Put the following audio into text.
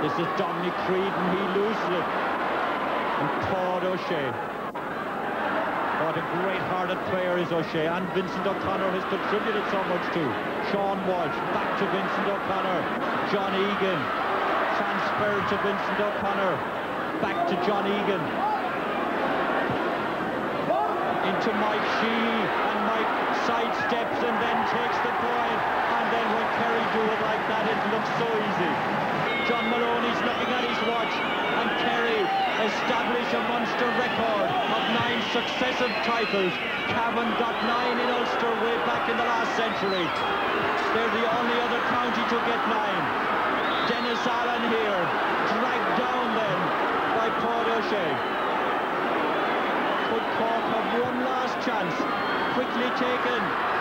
This is Dominic Creed and he loses it. And Paul O'Shea. What a great-hearted player is O'Shea. And Vincent O'Connor has contributed so much too. Sean Walsh, back to Vincent O'Connor. John Egan, transferred to Vincent O'Connor. Back to John Egan. Into Mike Sheehy. And Mike sidesteps and then takes the point. And then when Kerry do it like that, it looks so easy. John Moloney's looking at his watch. And Kerry establish a monster record of nine successive titles. Cavan got nine in Ulster way back in the last century. They're the only other county to get nine. Dennis Allen here, dragged down then by Paul O'Shea. Could Cork have one last chance? Quickly taken.